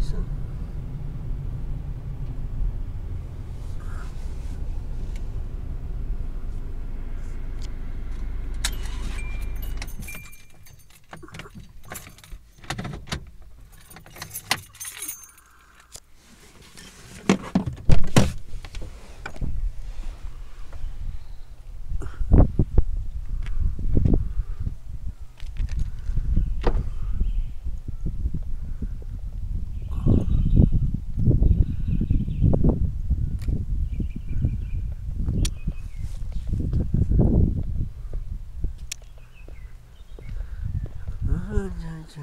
So. 喝着酒。